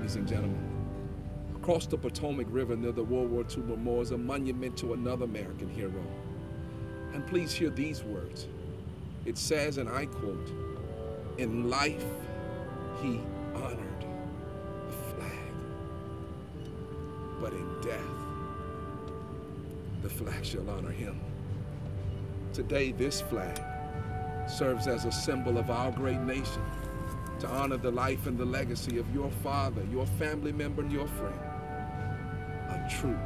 ladies and gentlemen. Across the Potomac River near the World War II memorial is a monument to another American hero. And please hear these words. It says, and I quote, In life, he honored the flag, but in death, the flag shall honor him. Today, this flag serves as a symbol of our great nation to honor the life and the legacy of your father, your family member, and your friend, a true